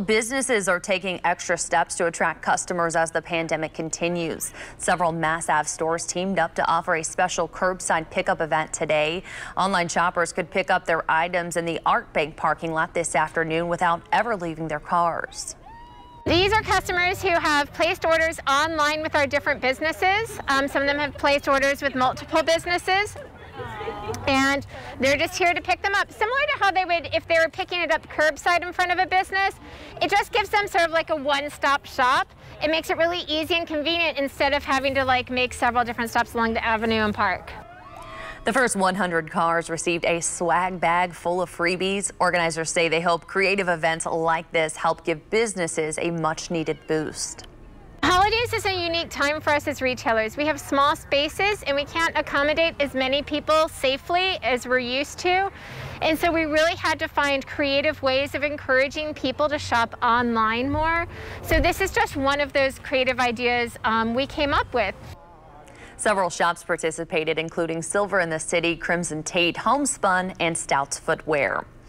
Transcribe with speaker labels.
Speaker 1: Businesses are taking extra steps to attract customers as the pandemic continues. Several Mass Ave stores teamed up to offer a special curbside pickup event today. Online shoppers could pick up their items in the Art Bank parking lot this afternoon without ever leaving their cars.
Speaker 2: These are customers who have placed orders online with our different businesses. Um, some of them have placed orders with multiple businesses and they're just here to pick them up. Similar to how they would if they were picking it up curbside in front of a business, it just gives them sort of like a one-stop shop. It makes it really easy and convenient instead of having to like make several different stops along the avenue and park.
Speaker 1: The first 100 cars received a swag bag full of freebies. Organizers say they hope creative events like this help give businesses a much needed boost.
Speaker 2: Holidays is a unique time for us as retailers. We have small spaces and we can't accommodate as many people safely as we're used to. And so we really had to find creative ways of encouraging people to shop online more. So this is just one of those creative ideas um, we came up with.
Speaker 1: Several shops participated, including Silver in the City, Crimson Tate, Homespun, and Stouts Footwear.